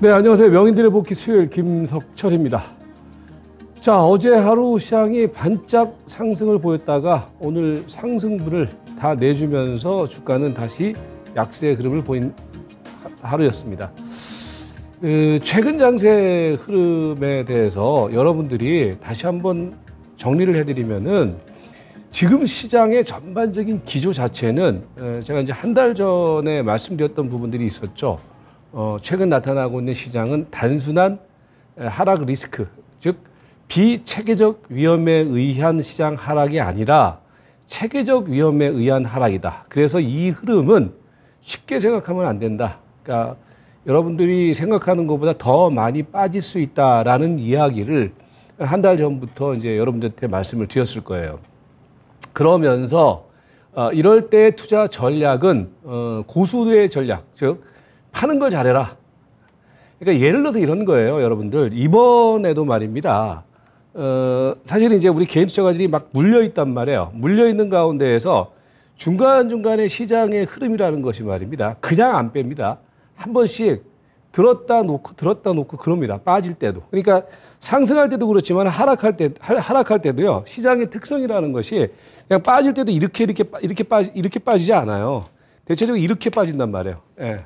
네, 안녕하세요. 명인들의 복귀 수요일 김석철입니다. 자, 어제 하루 시장이 반짝 상승을 보였다가 오늘 상승분을 다 내주면서 주가는 다시 약세의 흐름을 보인 하루였습니다. 그 최근 장세 흐름에 대해서 여러분들이 다시 한번 정리를 해드리면은 지금 시장의 전반적인 기조 자체는 제가 이제 한 달 전에 말씀드렸던 부분들이 있었죠. 어, 최근 나타나고 있는 시장은 단순한 하락 리스크, 즉 비체계적 위험에 의한 시장 하락이 아니라 체계적 위험에 의한 하락이다. 그래서 이 흐름은 쉽게 생각하면 안 된다. 그러니까 여러분들이 생각하는 것보다 더 많이 빠질 수 있다라는 이야기를 한 달 전부터 이제 여러분들한테 말씀을 드렸을 거예요. 그러면서 어, 이럴 때 투자 전략은 어, 고수의 전략, 즉 파는 걸 잘해라. 그러니까 예를 들어서 이런 거예요, 여러분들. 이번에도 말입니다. 어, 사실 이제 우리 개인 투자가들이 막 물려 있단 말이에요. 물려 있는 가운데에서 중간 중간에 시장의 흐름이라는 것이 말입니다. 그냥 안 뺍니다. 한 번씩 들었다 놓고 들었다 놓고 그럽니다. 빠질 때도. 그러니까 상승할 때도 그렇지만 하락할 때 하락할 때도요. 시장의 특성이라는 것이 그냥 빠질 때도 이렇게 이렇게 이렇게 빠지 이렇게 빠지지 않아요. 대체적으로 이렇게 빠진단 말이에요. 예.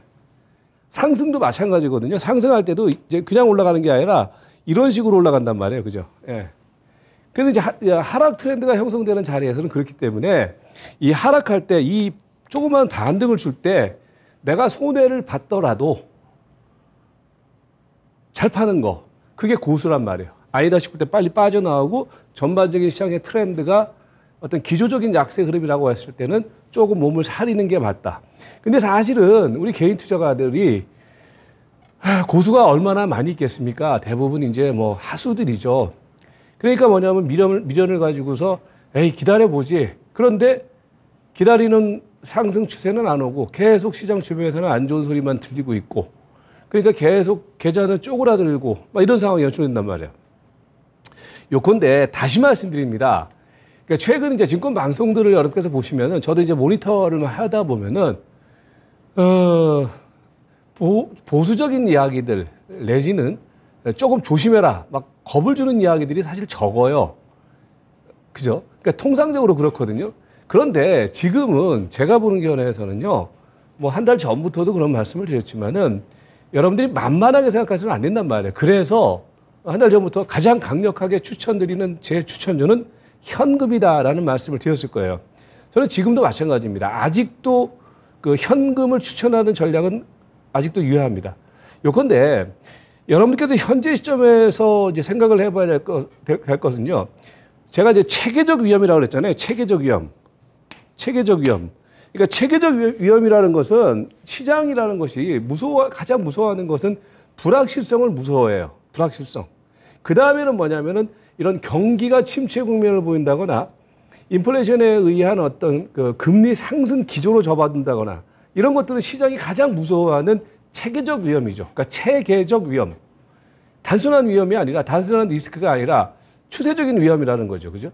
상승도 마찬가지거든요. 상승할 때도 이제 그냥 올라가는 게 아니라 이런 식으로 올라간단 말이에요. 그죠? 예. 그래서 이제 하락 트렌드가 형성되는 자리에서는 그렇기 때문에 이 하락할 때 이 조그만 반등을 줄 때 내가 손해를 받더라도 잘 파는 거 그게 고수란 말이에요. 아니다 싶을 때 빨리 빠져나오고 전반적인 시장의 트렌드가 어떤 기조적인 약세 흐름이라고 했을 때는 조금 몸을 사리는 게 맞다. 근데 사실은 우리 개인 투자가들이 고수가 얼마나 많이 있겠습니까? 대부분 이제 뭐 하수들이죠. 그러니까 뭐냐면 미련을, 미련을 가지고서 에이, 기다려보지. 그런데 기다리는 상승 추세는 안 오고 계속 시장 주변에서는 안 좋은 소리만 들리고 있고 그러니까 계속 계좌는 쪼그라들고 막 이런 상황이 연출된단 말이에요. 요건데 다시 말씀드립니다. 그러니까 최근 이제 증권 방송들을 여러분께서 보시면은 저도 이제 모니터를 하다 보면은 어 보, 보수적인 이야기들 내지는 조금 조심해라 막 겁을 주는 이야기들이 사실 적어요. 그죠? 그러니까 통상적으로 그렇거든요. 그런데 지금은 제가 보는 견해에서는요. 뭐 한 달 전부터도 그런 말씀을 드렸지만은 여러분들이 만만하게 생각하시면 안 된단 말이에요. 그래서 한 달 전부터 가장 강력하게 추천드리는 제 추천주는 현금이다라는 말씀을 드렸을 거예요. 저는 지금도 마찬가지입니다. 아직도 그 현금을 추천하는 전략은 아직도 유효합니다. 요건데 여러분께서 현재 시점에서 이제 생각을 해봐야 될, 것, 될 것은요. 제가 이제 체계적 위험이라고 그랬잖아요. 체계적 위험. 체계적 위험. 그러니까 체계적 위험이라는 것은 시장이라는 것이 무서워 가장 무서워하는 것은 불확실성을 무서워해요. 불확실성. 그 다음에는 뭐냐면은 이런 경기가 침체 국면을 보인다거나 인플레이션에 의한 어떤 그 금리 상승 기조로 접어든다거나 이런 것들은 시장이 가장 무서워하는 체계적 위험이죠. 그러니까 체계적 위험. 단순한 위험이 아니라 단순한 리스크가 아니라 추세적인 위험이라는 거죠. 그죠?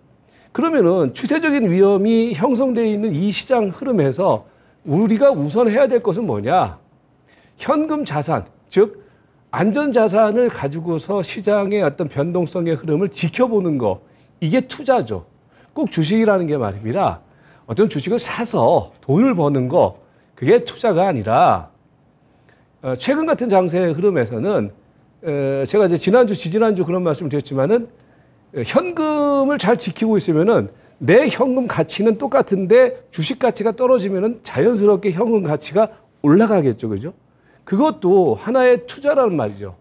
그러면은 추세적인 위험이 형성되어 있는 이 시장 흐름에서 우리가 우선 해야 될 것은 뭐냐? 현금 자산, 즉 안전 자산을 가지고서 시장의 어떤 변동성의 흐름을 지켜보는 거. 이게 투자죠. 꼭 주식이라는 게 말입니다. 어떤 주식을 사서 돈을 버는 거. 그게 투자가 아니라 어, 최근 같은 장세의 흐름에서는 제가 이제 지난주, 지지난주 그런 말씀을 드렸지만은 현금을 잘 지키고 있으면은 내 현금 가치는 똑같은데 주식 가치가 떨어지면은 자연스럽게 현금 가치가 올라가겠죠. 그죠? 그것도 하나의 투자라는 말이죠.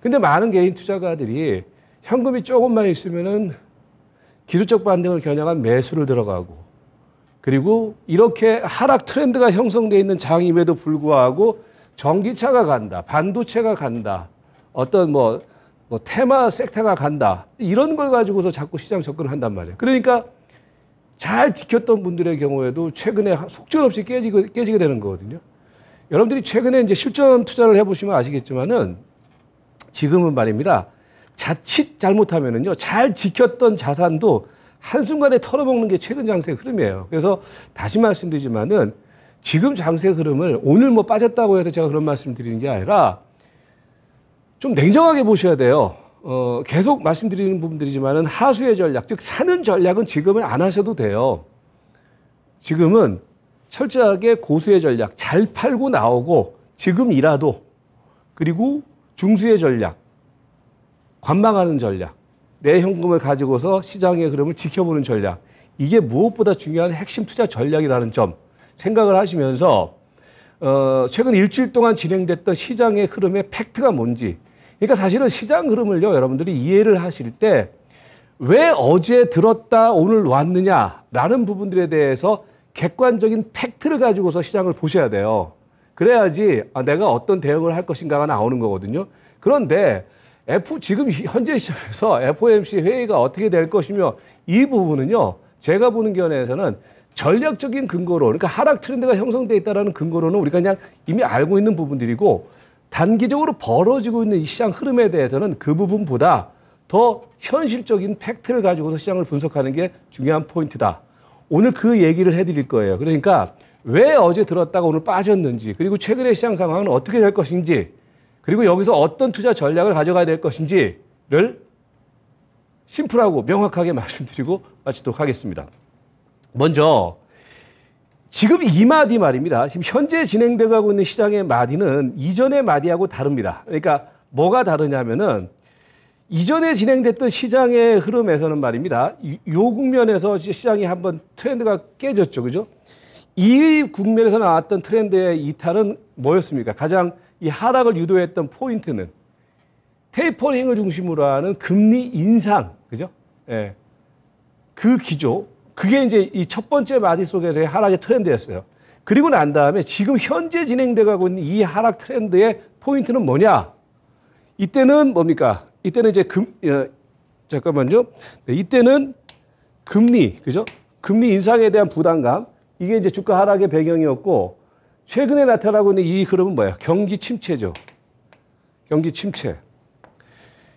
근데 많은 개인 투자가들이 현금이 조금만 있으면은 기술적 반등을 겨냥한 매수를 들어가고 그리고 이렇게 하락 트렌드가 형성되어 있는 장임에도 불구하고 전기차가 간다, 반도체가 간다, 어떤 뭐, 뭐 테마 섹터가 간다 이런 걸 가지고서 자꾸 시장 접근을 한단 말이에요. 그러니까 잘 지켰던 분들의 경우에도 최근에 속절없이 깨지게, 깨지게 되는 거거든요. 여러분들이 최근에 이제 실전 투자를 해보시면 아시겠지만은 지금은 말입니다. 자칫 잘못하면은요, 잘 지켰던 자산도 한순간에 털어먹는 게 최근 장세의 흐름이에요. 그래서 다시 말씀드리지만은 지금 장세 흐름을 오늘 뭐 빠졌다고 해서 제가 그런 말씀 드리는 게 아니라 좀 냉정하게 보셔야 돼요. 어, 계속 말씀드리는 부분들이지만은 하수의 전략, 즉 사는 전략은 지금은 안 하셔도 돼요. 지금은 철저하게 고수의 전략, 잘 팔고 나오고 지금이라도 그리고 중수의 전략, 관망하는 전략, 내 현금을 가지고서 시장의 흐름을 지켜보는 전략. 이게 무엇보다 중요한 핵심 투자 전략이라는 점 생각을 하시면서 어, 최근 일주일 동안 진행됐던 시장의 흐름의 팩트가 뭔지 그러니까 사실은 시장 흐름을요, 여러분들이 이해를 하실 때 왜 어제 들었다 오늘 왔느냐라는 부분들에 대해서 객관적인 팩트를 가지고서 시장을 보셔야 돼요. 그래야지 아, 내가 어떤 대응을 할 것인가가 나오는 거거든요. 그런데 F 지금 현재 시점에서 FOMC 회의가 어떻게 될 것이며 이 부분은요. 제가 보는 견해에서는 전략적인 근거로 그러니까 하락 트렌드가 형성돼 있다라는 근거로는 우리가 그냥 이미 알고 있는 부분들이고 단기적으로 벌어지고 있는 이 시장 흐름에 대해서는 그 부분보다 더 현실적인 팩트를 가지고서 시장을 분석하는 게 중요한 포인트다. 오늘 그 얘기를 해드릴 거예요. 그러니까 왜 어제 들었다가 오늘 빠졌는지 그리고 최근의 시장 상황은 어떻게 될 것인지 그리고 여기서 어떤 투자 전략을 가져가야 될 것인지를 심플하고 명확하게 말씀드리고 마치도록 하겠습니다. 먼저 지금 이 마디 말입니다. 지금 현재 진행되고 있는 시장의 마디는 이전의 마디하고 다릅니다. 그러니까 뭐가 다르냐면은 이전에 진행됐던 시장의 흐름에서는 말입니다. 요 국면에서 시장이 한번 트렌드가 깨졌죠. 그죠? 이 국면에서 나왔던 트렌드의 이탈은 뭐였습니까? 가장 이 하락을 유도했던 포인트는 테이퍼링을 중심으로 하는 금리 인상. 그죠? 예. 그 기조, 그게 이제 이 첫 번째 마디 속에서의 하락의 트렌드였어요. 그리고 난 다음에 지금 현재 진행돼 가고 있는 이 하락 트렌드의 포인트는 뭐냐? 이때는 뭡니까? 이때는 이제 금, 어, 잠깐만요. 네, 이때는 금리, 그죠? 금리 인상에 대한 부담감. 이게 이제 주가 하락의 배경이었고, 최근에 나타나고 있는 이 흐름은 뭐예요? 경기 침체죠. 경기 침체.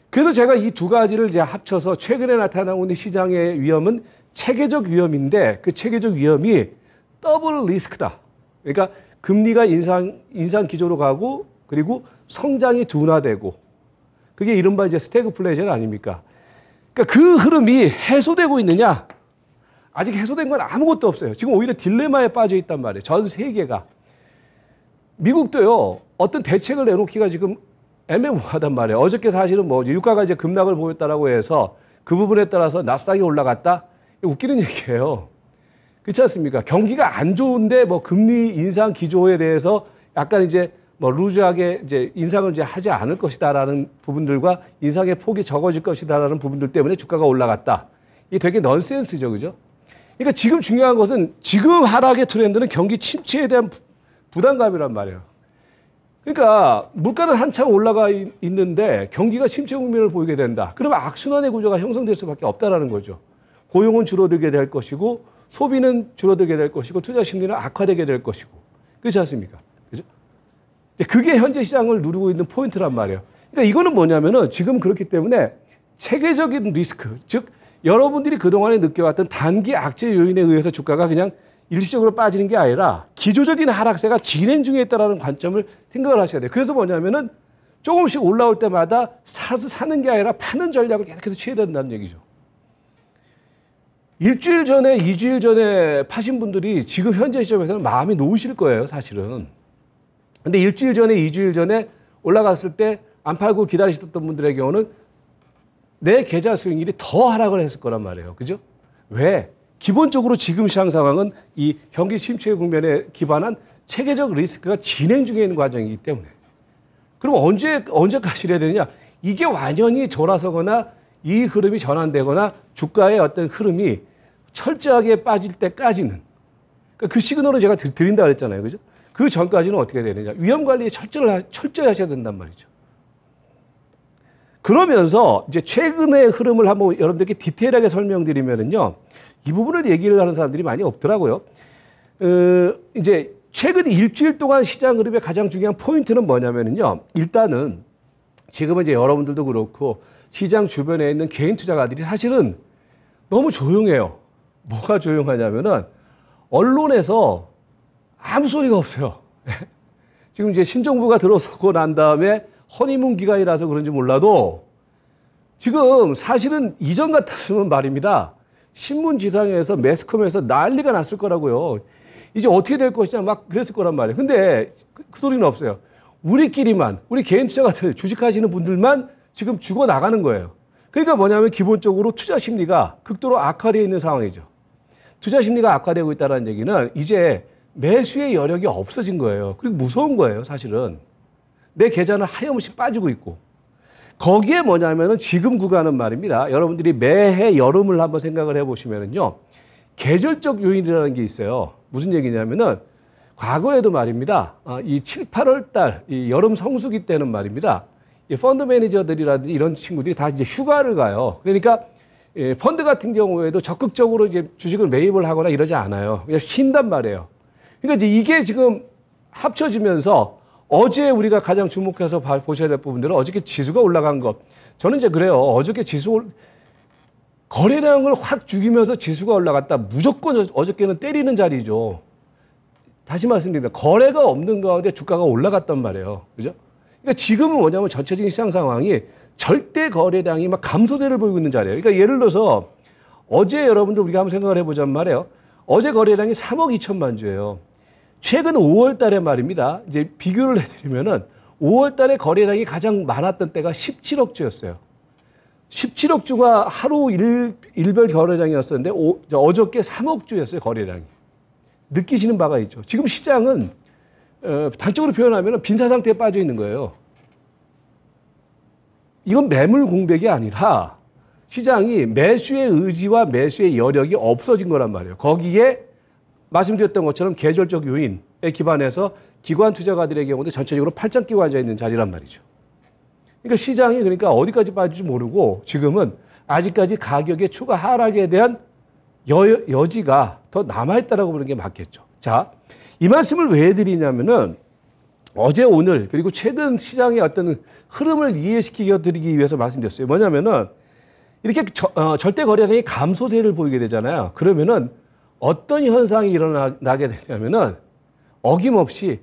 그래서 제가 이 두 가지를 이제 합쳐서 최근에 나타나고 있는 시장의 위험은 체계적 위험인데 그 체계적 위험이 더블 리스크다. 그러니까 금리가 인상, 인상 기조로 가고 그리고 성장이 둔화되고 그게 이른바 이제 스태그플레이션 아닙니까? 그러니까 그 흐름이 해소되고 있느냐? 아직 해소된 건 아무것도 없어요. 지금 오히려 딜레마에 빠져 있단 말이에요. 전 세계가. 미국도요, 어떤 대책을 내놓기가 지금 애매모호하단 말이에요. 어저께 사실은 뭐 유가가 이제 급락을 보였다라고 해서 그 부분에 따라서 나스닥이 올라갔다? 웃기는 얘기예요. 그렇지 않습니까? 경기가 안 좋은데 뭐 금리 인상 기조에 대해서 약간 이제 뭐 루즈하게 이제 인상을 이제 하지 않을 것이다라는 부분들과 인상의 폭이 적어질 것이다라는 부분들 때문에 주가가 올라갔다. 이게 되게 넌센스죠, 그죠? 그러니까 지금 중요한 것은 지금 하락의 트렌드는 경기 침체에 대한 부담감이란 말이에요. 그러니까 물가는 한창 올라가 있는데 경기가 침체 국면을 보이게 된다. 그러면 악순환의 구조가 형성될 수밖에 없다라는 거죠. 고용은 줄어들게 될 것이고 소비는 줄어들게 될 것이고 투자 심리는 악화되게 될 것이고 그렇지 않습니까? 그죠? 그게 현재 시장을 누르고 있는 포인트란 말이에요. 그러니까 이거는 뭐냐면은 지금 그렇기 때문에 체계적인 리스크, 즉 여러분들이 그동안에 느껴왔던 단기 악재 요인에 의해서 주가가 그냥 일시적으로 빠지는 게 아니라 기조적인 하락세가 진행 중에 있다는 관점을 생각을 하셔야 돼요. 그래서 뭐냐면은 조금씩 올라올 때마다 사서 사는 게 아니라 파는 전략을 계속해서 취해야 된다는 얘기죠. 일주일 전에, 이주일 전에 파신 분들이 지금 현재 시점에서는 마음이 놓으실 거예요, 사실은. 근데 일주일 전에, 이주일 전에 올라갔을 때 안 팔고 기다리셨던 분들의 경우는 내 계좌 수익률이 더 하락을 했을 거란 말이에요. 그죠? 왜? 기본적으로 지금 시장 상황은 이 경기 침체 국면에 기반한 체계적 리스크가 진행 중에 있는 과정이기 때문에. 그럼 언제, 언제까지 이래야 되느냐? 이게 완전히 돌아서거나 이 흐름이 전환되거나 주가의 어떤 흐름이 철저하게 빠질 때까지는 그러니까 그 시그널을 제가 드린다 그랬잖아요. 그죠? 그 전까지는 어떻게 되느냐. 위험 관리에 철저히, 철저히 하셔야 된단 말이죠. 그러면서 이제 최근의 흐름을 한번 여러분들께 디테일하게 설명드리면은요. 이 부분을 얘기를 하는 사람들이 많이 없더라고요. 어, 이제 최근 일주일 동안 시장 흐름의 가장 중요한 포인트는 뭐냐면은요. 일단은 지금은 이제 여러분들도 그렇고 시장 주변에 있는 개인 투자가들이 사실은 너무 조용해요. 뭐가 조용하냐면은 언론에서 아무 소리가 없어요. 지금 이제 신정부가 들어서고 난 다음에 허니문 기간이라서 그런지 몰라도 지금 사실은 이전 같았으면 말입니다. 신문 지상에서 매스컴에서 난리가 났을 거라고요. 이제 어떻게 될 것이냐 막 그랬을 거란 말이에요. 근데 그, 그 소리는 없어요. 우리끼리만, 우리 개인 투자가들, 주식하시는 분들만 지금 죽어 나가는 거예요. 그러니까 뭐냐면 기본적으로 투자 심리가 극도로 악화되어 있는 상황이죠. 투자 심리가 악화되고 있다는 얘기는 이제 매수의 여력이 없어진 거예요. 그리고 무서운 거예요, 사실은. 내 계좌는 하염없이 빠지고 있고. 거기에 뭐냐면은 지금 구간은 말입니다. 여러분들이 매해 여름을 한번 생각을 해보시면은요. 계절적 요인이라는 게 있어요. 무슨 얘기냐면은 과거에도 말입니다. 아, 이 7, 8월 달, 이 여름 성수기 때는 말입니다. 이 펀드 매니저들이라든지 이런 친구들이 다 이제 휴가를 가요. 그러니까 예, 펀드 같은 경우에도 적극적으로 이제 주식을 매입을 하거나 이러지 않아요. 그냥 쉰단 말이에요. 그러니까 이제 이게 지금 합쳐지면서 어제 우리가 가장 주목해서 보셔야 될 부분들은 어저께 지수가 올라간 것. 저는 이제 그래요. 어저께 지수 거래량을 확 죽이면서 지수가 올라갔다. 무조건 어저께는 때리는 자리죠. 다시 말씀드립니다. 거래가 없는 가운데 주가가 올라갔단 말이에요. 그죠? 그러니까 지금은 뭐냐면 전체적인 시장 상황이 절대 거래량이 막 감소세를 보이고 있는 자리예요. 그러니까 예를 들어서 어제 여러분들 우리가 한번 생각을 해보자면 말이에요. 어제 거래량이 3억 2천만 주예요. 최근 5월 달에 말입니다. 이제 비교를 해드리면은 5월 달에 거래량이 가장 많았던 때가 17억 주였어요. 17억 주가 하루 일, 일별 거래량이었었는데 오, 어저께 3억 주였어요, 거래량이. 느끼시는 바가 있죠. 지금 시장은 어, 단적으로 표현하면 빈사 상태에 빠져 있는 거예요. 이건 매물 공백이 아니라 시장이 매수의 의지와 매수의 여력이 없어진 거란 말이에요. 거기에 말씀드렸던 것처럼 계절적 요인에 기반해서 기관 투자가들의 경우도 전체적으로 팔짱 끼고 앉아 있는 자리란 말이죠. 그러니까 시장이 그러니까 어디까지 빠질지 모르고 지금은 아직까지 가격의 추가 하락에 대한 여, 여지가 더 남아있다라고 보는 게 맞겠죠. 자, 이 말씀을 왜 드리냐면은 어제 오늘 그리고 최근 시장의 어떤 흐름을 이해시키게 드리기 위해서 말씀드렸어요. 뭐냐면은 이렇게 저, 어, 절대 거래량이 감소세를 보이게 되잖아요. 그러면은 어떤 현상이 일어나게 되냐면은 어김없이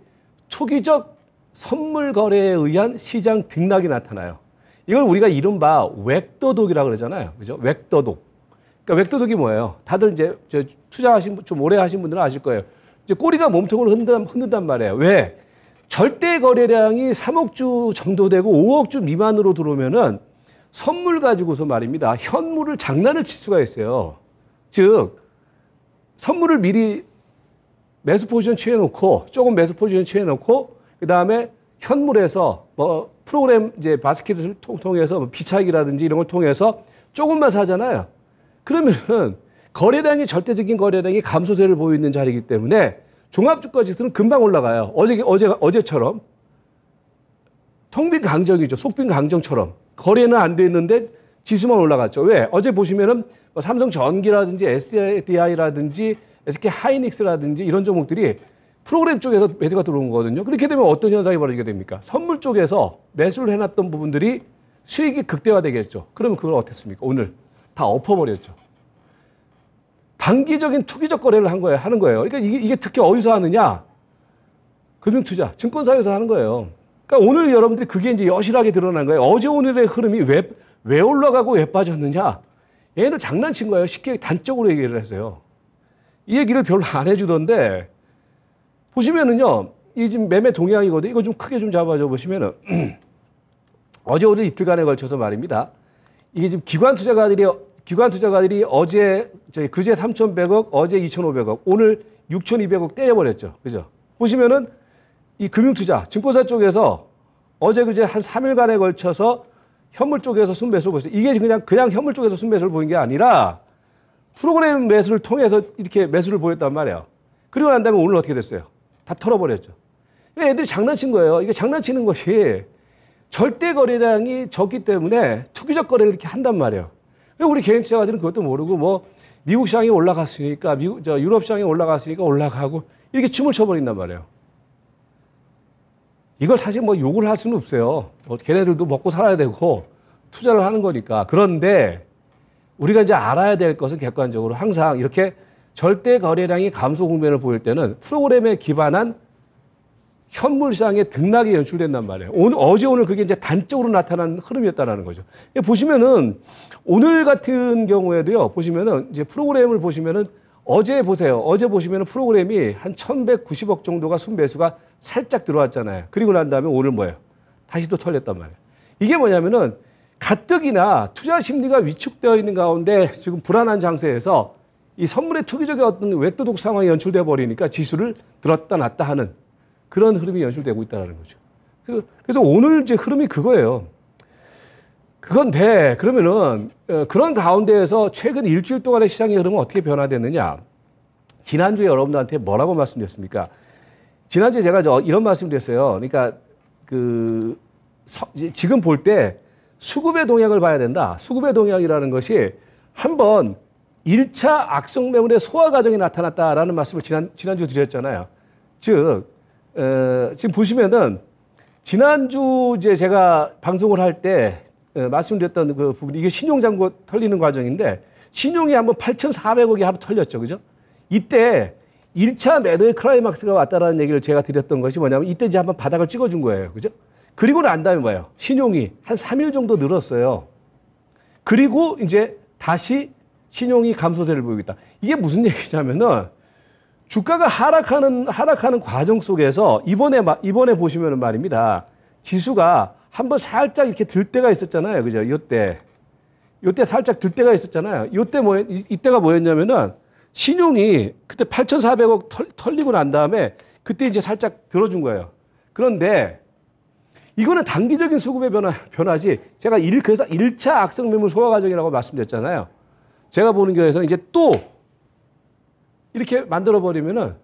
투기적 선물 거래에 의한 시장 등락이 나타나요. 이걸 우리가 이른바 웩도독이라고 그러잖아요. 그죠? 웩도독. 그러니까 웩도독이 뭐예요? 다들 이제 투자하신 좀 오래 하신 분들은 아실 거예요. 이제 꼬리가 몸통을 흔든, 흔든단 말이에요. 왜? 절대 거래량이 3억 주 정도 되고 5억 주 미만으로 들어오면은 선물 가지고서 말입니다. 현물을 장난을 칠 수가 있어요. 즉, 선물을 미리 매수 포지션 취해놓고 조금 매수 포지션 취해놓고 그 다음에 현물에서 뭐 프로그램 이제 바스켓을 통해서 뭐 비차익이라든지 이런 걸 통해서 조금만 사잖아요. 그러면은 거래량이 절대적인 거래량이 감소세를 보이는 자리이기 때문에 종합주가 지수는 금방 올라가요. 어제 어제 어제처럼 통빈 강정이죠. 속빈 강정처럼 거래는 안 돼 있는데 지수만 올라갔죠. 왜? 어제 보시면은 뭐 삼성 전기라든지 SDI라든지 SK 하이닉스라든지 이런 종목들이 프로그램 쪽에서 매수가 들어온 거거든요. 그렇게 되면 어떤 현상이 벌어지게 됩니까? 선물 쪽에서 매수를 해놨던 부분들이 수익이 극대화되겠죠. 그러면 그걸 어떻습니까? 오늘 다 엎어버렸죠. 단기적인 투기적 거래를 한 거예요. 하는 거예요. 그러니까 이게, 이게 특히 어디서 하느냐? 금융투자, 증권사에서 하는 거예요. 그러니까 오늘 여러분들이 그게 이제 여실하게 드러난 거예요. 어제 오늘의 흐름이 왜, 왜 올라가고 왜 빠졌느냐? 얘네들 장난친 거예요. 쉽게 단적으로 얘기를 했어요. 이 얘기를 별로 안 해주던데, 보시면은요, 이 지금 매매 동향이거든요. 이거 좀 크게 좀 잡아줘 보시면은, 어제 오늘 이틀간에 걸쳐서 말입니다. 이게 지금 기관 투자가들이, 기관 투자가들이 어제, 저희 그제 3,100억, 어제 2,500억, 오늘 6,200억 떼어버렸죠. 그죠? 보시면은 이 금융투자, 증권사 쪽에서 어제 그제 한 3일간에 걸쳐서 현물 쪽에서 순매수를 보였어요. 이게 그냥, 그냥 현물 쪽에서 순매수를 보인 게 아니라 프로그램 매수를 통해서 이렇게 매수를 보였단 말이에요. 그리고 난 다음에 오늘 어떻게 됐어요? 다 털어버렸죠. 애들이 장난친 거예요. 이게 장난치는 것이 절대 거래량이 적기 때문에 투기적 거래를 이렇게 한단 말이에요. 우리 개인 투자가들은 그것도 모르고 뭐 미국 시장이 올라갔으니까 미국 저 유럽 시장이 올라갔으니까 올라가고 이렇게 춤을 춰버린단 말이에요. 이걸 사실 뭐 욕을 할 수는 없어요. 뭐 걔네들도 먹고 살아야 되고 투자를 하는 거니까. 그런데 우리가 이제 알아야 될 것은 객관적으로 항상 이렇게 절대 거래량이 감소 국면을 보일 때는 프로그램에 기반한 현물 시장의 등락이 연출된단 말이에요. 오늘 어제 오늘 그게 이제 단적으로 나타난 흐름이었다라는 거죠. 보시면은 오늘 같은 경우에도요. 보시면은 이제 프로그램을 보시면은 어제 보세요. 어제 보시면은 프로그램이 한 1,190억 정도가 순매수가 살짝 들어왔잖아요. 그리고 난 다음에 오늘 뭐예요? 다시 또 털렸단 말이에요. 이게 뭐냐면은 가뜩이나 투자 심리가 위축되어 있는 가운데 지금 불안한 장세에서 이 선물의 투기적인 어떤 외도독 상황이 연출돼 버리니까 지수를 들었다 놨다 하는 그런 흐름이 연출되고 있다는 거죠. 그래서 오늘 이제 흐름이 그거예요. 그건데 그러면은 어, 그런 가운데에서 최근 일주일 동안의 시장의 흐름은 어떻게 변화됐느냐? 지난주에 여러분들한테 뭐라고 말씀드렸습니까? 지난주에 제가 저 이런 말씀드렸어요. 그러니까 그 서, 지금 볼 때 수급의 동향을 봐야 된다. 수급의 동향이라는 것이 한번 1차 악성 매물의 소화 과정이 나타났다라는 말씀을 지난, 지난주 드렸잖아요. 즉, 어, 지금 보시면은 지난주 이제 제가 방송을 할때 어, 말씀드렸던 그 부분, 이게 신용잔고 털리는 과정인데 신용이 한번 8,400억이 한번 털렸죠. 그죠? 이때 1차 매도의 클라이막스가 왔다라는 얘기를 제가 드렸던 것이 뭐냐면 이때 이제 한번 바닥을 찍어준 거예요. 그죠? 그리고 난 다음에 뭐예요? 신용이 한 3일 정도 늘었어요. 그리고 이제 다시 신용이 감소세를 보이고 있다. 이게 무슨 얘기냐면은 주가가 하락하는 하락하는 과정 속에서 이번에 이번에 보시면은 말입니다. 지수가 한번 살짝 이렇게 들 때가 있었잖아요. 그죠? 요때. 요때 살짝 들 때가 있었잖아요. 요때 뭐 이때가 뭐였냐면은 신용이 그때 8,400억 털, 털리고 난 다음에 그때 이제 살짝 들어준 거예요. 그런데 이거는 단기적인 수급의 변화, 변화지 제가 일, 그래서 1차 악성 매물 소화 과정이라고 말씀드렸잖아요. 제가 보는 경우에서 이제 또 이렇게 만들어 버리면은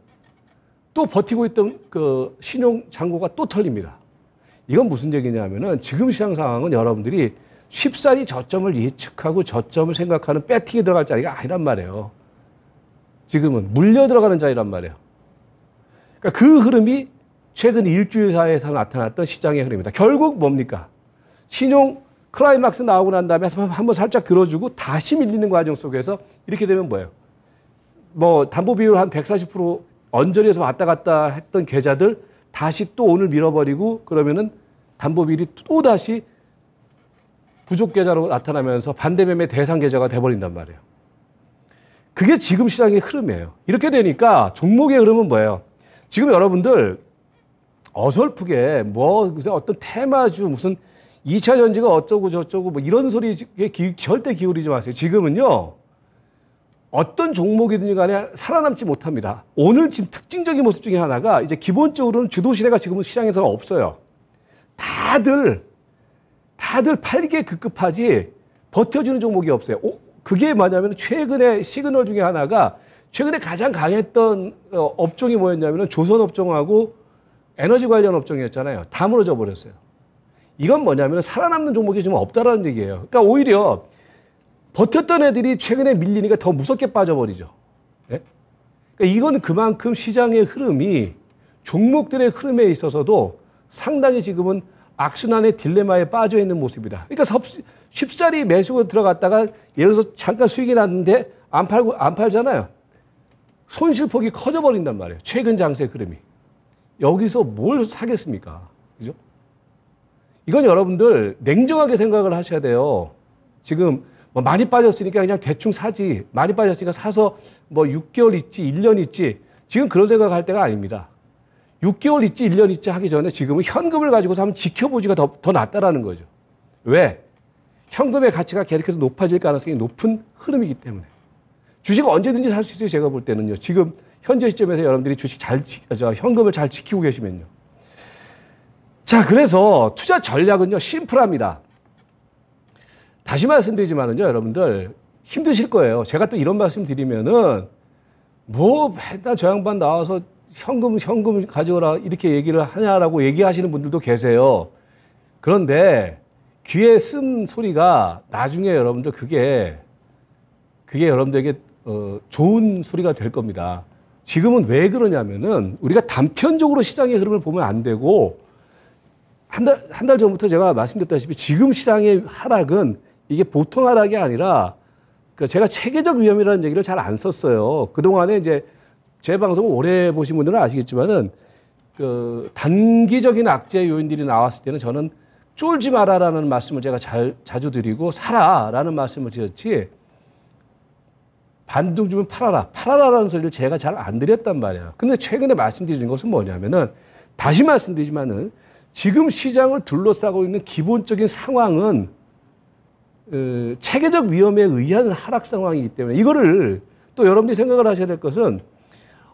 또 버티고 있던 그 신용 잔고가 또 털립니다. 이건 무슨 얘기냐면은 지금 시장 상황은 여러분들이 쉽사리 저점을 예측하고 저점을 생각하는 배팅에 들어갈 자리가 아니란 말이에요. 지금은 물려 들어가는 자리란 말이에요. 그러니까 그 흐름이 최근 일주일 사이에서 나타났던 시장의 흐름입니다. 결국 뭡니까? 신용 클라이막스 나오고 난 다음에 한번 살짝 들어주고 다시 밀리는 과정 속에서 이렇게 되면 뭐예요? 뭐 담보 비율 한 140% 언저리에서 왔다 갔다 했던 계좌들 다시 또 오늘 밀어버리고 그러면은 담보 비율이 또 다시 부족 계좌로 나타나면서 반대 매매 대상 계좌가 돼버린단 말이에요. 그게 지금 시장의 흐름이에요. 이렇게 되니까 종목의 흐름은 뭐예요? 지금 여러분들 어설프게 뭐 어떤 테마주 무슨 2차 전지가 어쩌고 저쩌고 뭐 이런 소리에 기, 절대 기울이지 마세요. 지금은요. 어떤 종목이든지 간에 살아남지 못합니다. 오늘 지금 특징적인 모습 중에 하나가 이제 기본적으로는 주도 시대가 지금은 시장에서 없어요. 다들 다들 팔기에 급급하지 버텨주는 종목이 없어요. 오, 그게 뭐냐면 최근에 시그널 중에 하나가 최근에 가장 강했던 어, 업종이 뭐였냐면 조선 업종하고 에너지 관련 업종이었잖아요. 다 무너져 버렸어요. 이건 뭐냐면 살아남는 종목이 지금 없다라는 얘기예요. 그러니까 오히려 버텼던 애들이 최근에 밀리니까 더 무섭게 빠져버리죠. 네? 그러니까 이거는 그만큼 시장의 흐름이 종목들의 흐름에 있어서도 상당히 지금은 악순환의 딜레마에 빠져 있는 모습이다. 그러니까 쉽사리 매수가 들어갔다가 예를 들어서 잠깐 수익이 났는데 안 팔고 안 팔잖아요. 손실폭이 커져 버린단 말이에요. 최근 장세 흐름이. 여기서 뭘 사겠습니까? 그죠? 이건 여러분들 냉정하게 생각을 하셔야 돼요. 지금 뭐 많이 빠졌으니까 그냥 대충 사지. 많이 빠졌으니까 사서 뭐 6개월 있지, 1년 있지. 지금 그런 생각할 때가 아닙니다. 6개월 있지, 1년 있지 하기 전에 지금은 현금을 가지고서 한번 지켜보지가 더, 더 낫다라는 거죠. 왜? 현금의 가치가 계속해서 높아질 가능성이 높은 흐름이기 때문에. 주식을 언제든지 살 수 있어요. 제가 볼 때는요. 지금 현재 시점에서 여러분들이 주식 잘, 저, 현금을 잘 지키고 계시면요. 자, 그래서 투자 전략은요, 심플합니다. 다시 말씀드리지만은요, 여러분들 힘드실 거예요. 제가 또 이런 말씀 드리면은 뭐 맨날 저 양반 나와서 현금, 현금 가져오라 이렇게 얘기를 하냐라고 얘기하시는 분들도 계세요. 그런데 귀에 쓴 소리가 나중에 여러분들 그게 그게 여러분들에게 어, 좋은 소리가 될 겁니다. 지금은 왜 그러냐면은 우리가 단편적으로 시장의 흐름을 보면 안 되고 한 달, 한 달 전부터 제가 말씀드렸다시피 지금 시장의 하락은 이게 보통 하락이 아니라 그 제가 체계적 위험이라는 얘기를 잘 안 썼어요. 그동안에 이제 제 방송을 오래 보신 분들은 아시겠지만은 그 단기적인 악재 요인들이 나왔을 때는 저는 쫄지 마라라는 말씀을 제가 잘, 자주 드리고 살아라는 말씀을 드렸지 반등 주면 팔아라. 팔아라라는 소리를 제가 잘 안 드렸단 말이에요. 근데 최근에 말씀드리는 것은 뭐냐면은 다시 말씀드리지만은 지금 시장을 둘러싸고 있는 기본적인 상황은 어, 체계적 위험에 의한 하락 상황이기 때문에 이거를 또 여러분들이 생각을 하셔야 될 것은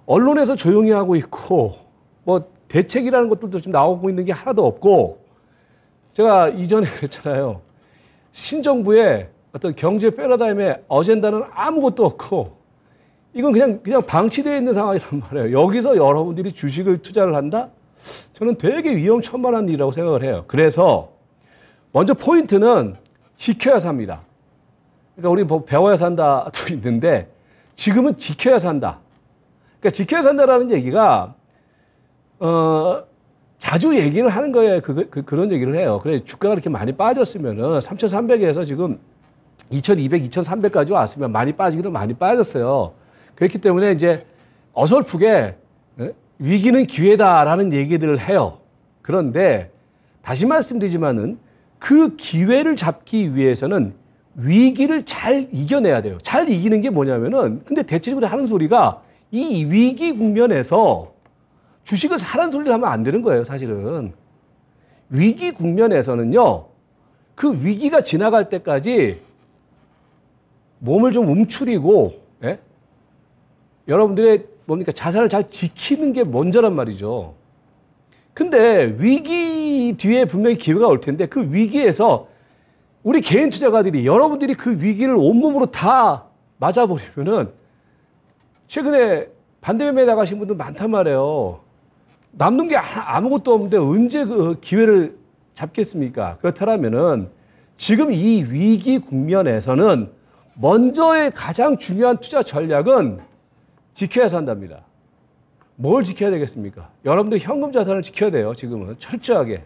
언론에서 조용히 하고 있고 뭐 대책이라는 것들도 지금 나오고 있는 게 하나도 없고 제가 이전에 그랬잖아요. 신정부의 어떤 경제 패러다임의 어젠다는 아무것도 없고 이건 그냥 그냥 방치되어 있는 상황이란 말이에요. 여기서 여러분들이 주식을 투자를 한다? 저는 되게 위험천만한 일이라고 생각을 해요. 그래서 먼저 포인트는 지켜야 삽니다. 그러니까 우리 뭐 배워야 산다도 있는데 지금은 지켜야 산다. 그러니까 지켜야 산다라는 얘기가 어 자주 얘기를 하는 거예요. 그, 그, 그런 얘기를 해요. 그래 주가가 그렇게 많이 빠졌으면은 3,300에서 지금 2,200, 2,300까지 왔으면 많이 빠지기도 많이 빠졌어요. 그렇기 때문에 이제 어설프게 예? 위기는 기회다라는 얘기들을 해요. 그런데 다시 말씀드리지만은 그 기회를 잡기 위해서는 위기를 잘 이겨내야 돼요. 잘 이기는 게 뭐냐면은 근데 대체적으로 하는 소리가 이 위기 국면에서 주식을 사라는 소리를 하면 안 되는 거예요, 사실은. 위기 국면에서는요, 그 위기가 지나갈 때까지 몸을 좀 움츠리고 예? 여러분들의 뭡니까 자산을 잘 지키는 게 먼저란 말이죠. 근데 위기 뒤에 분명히 기회가 올 텐데 그 위기에서 우리 개인 투자가들이 여러분들이 그 위기를 온몸으로 다 맞아버리면은 최근에 반대매매 나가신 분들 많단 말이에요. 남는 게 아무것도 없는데 언제 그 기회를 잡겠습니까? 그렇다면은 지금 이 위기 국면에서는 먼저의 가장 중요한 투자 전략은 지켜야 산답니다. 뭘 지켜야 되겠습니까? 여러분들 현금 자산을 지켜야 돼요. 지금은 철저하게.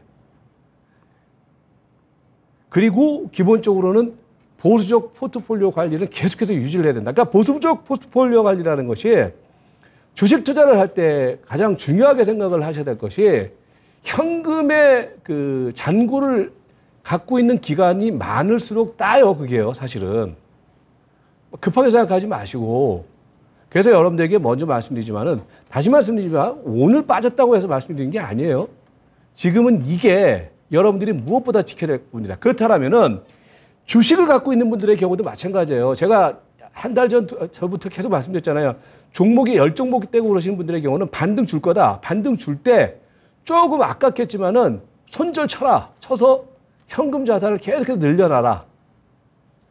그리고 기본적으로는 보수적 포트폴리오 관리는 계속해서 유지를 해야 된다. 그러니까 보수적 포트폴리오 관리라는 것이 주식 투자를 할 때 가장 중요하게 생각을 하셔야 될 것이 현금의 그 잔고를 갖고 있는 기간이 많을수록 따요, 그게요, 사실은. 급하게 생각하지 마시고 그래서 여러분들에게 먼저 말씀드리지만은 다시 말씀드리지만 오늘 빠졌다고 해서 말씀드리는 게 아니에요. 지금은 이게 여러분들이 무엇보다 지켜야 될 부분이다. 그렇다면은 주식을 갖고 있는 분들의 경우도 마찬가지예요. 제가 한 달 전, 전부터 계속 말씀드렸잖아요. 종목이 열 종목 떼고 그러시는 분들의 경우는 반등 줄 거다. 반등 줄 때 조금 아깝겠지만은 손절 쳐라. 쳐서 현금 자산을 계속해서 늘려놔라.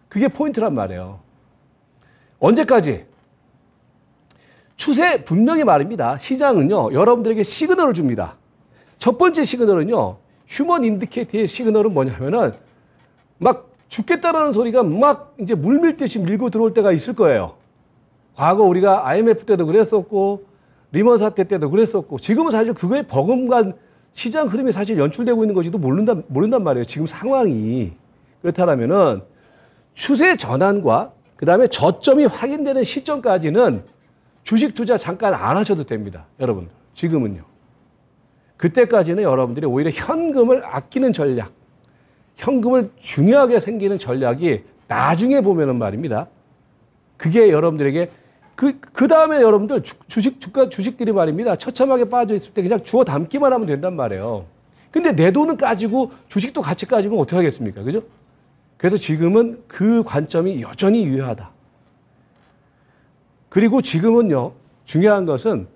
그게 포인트란 말이에요. 언제까지? 추세 분명히 말입니다. 시장은요, 여러분들에게 시그널을 줍니다. 첫 번째 시그널은요, human indicator의 시그널은 뭐냐면은 막 죽겠다라는 소리가 막 이제 물밀듯이 밀고 들어올 때가 있을 거예요. 과거 우리가 IMF 때도 그랬었고, 리먼 사태 때도 그랬었고, 지금은 사실 그거에 버금간 시장 흐름이 사실 연출되고 있는 것지도 모른다, 모른단 말이에요. 지금 상황이. 그렇다면은 추세 전환과 그 다음에 저점이 확인되는 시점까지는 주식 투자 잠깐 안 하셔도 됩니다. 여러분 지금은요. 그때까지는 여러분들이 오히려 현금을 아끼는 전략, 현금을 중요하게 생기는 전략이 나중에 보면은 말입니다. 그게 여러분들에게 그, 그 다음에 여러분들 주식, 주가, 주식들이 말입니다. 처참하게 빠져 있을 때 그냥 주워 담기만 하면 된단 말이에요. 근데 내 돈은 까지고 주식도 같이 까지면 어떻게 하겠습니까? 그죠? 그래서 지금은 그 관점이 여전히 유효하다. 그리고 지금은요, 중요한 것은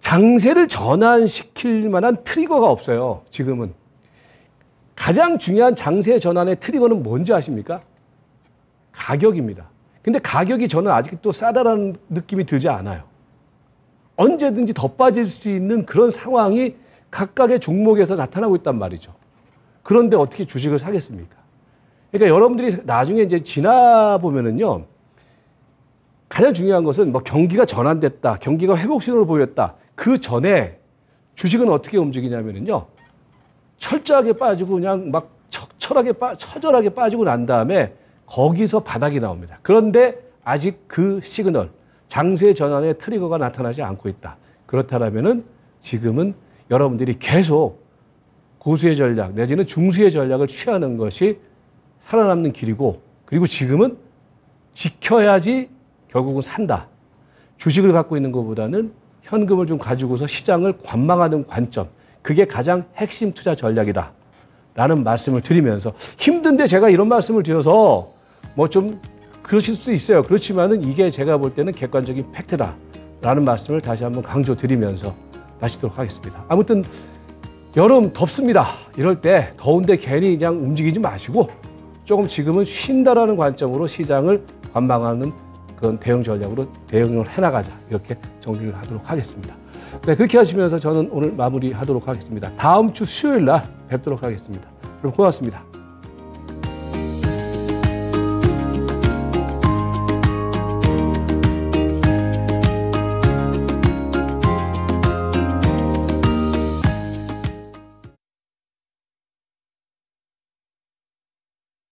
장세를 전환시킬 만한 트리거가 없어요. 지금은. 가장 중요한 장세 전환의 트리거는 뭔지 아십니까? 가격입니다. 근데 가격이 저는 아직도 싸다라는 느낌이 들지 않아요. 언제든지 더 빠질 수 있는 그런 상황이 각각의 종목에서 나타나고 있단 말이죠. 그런데 어떻게 주식을 사겠습니까? 그러니까 여러분들이 나중에 이제 지나 보면은요. 가장 중요한 것은 뭐 경기가 전환됐다. 경기가 회복 신호를 보였다. 그 전에 주식은 어떻게 움직이냐면은요. 철저하게 빠지고 그냥 막 철철하게 빠, 처절하게 빠지고 난 다음에 거기서 바닥이 나옵니다. 그런데 아직 그 시그널, 장세 전환의 트리거가 나타나지 않고 있다. 그렇다면은 지금은 여러분들이 계속 고수의 전략 내지는 중수의 전략을 취하는 것이 살아남는 길이고 그리고 지금은 지켜야지 결국은 산다. 주식을 갖고 있는 것보다는 현금을 좀 가지고서 시장을 관망하는 관점. 그게 가장 핵심 투자 전략이다. 라는 말씀을 드리면서 힘든데 제가 이런 말씀을 드려서 뭐 좀 그러실 수 있어요. 그렇지만은 이게 제가 볼 때는 객관적인 팩트다. 라는 말씀을 다시 한번 강조 드리면서 마치도록 하겠습니다. 아무튼 여름 덥습니다. 이럴 때 더운데 괜히 그냥 움직이지 마시고 조금 지금은 쉰다라는 관점으로 시장을 관망하는 그런 대응 전략으로 대응을 해나가자. 이렇게 정리를 하도록 하겠습니다. 네, 그렇게 하시면서 저는 오늘 마무리하도록 하겠습니다. 다음 주 수요일 날 뵙도록 하겠습니다. 그럼 고맙습니다.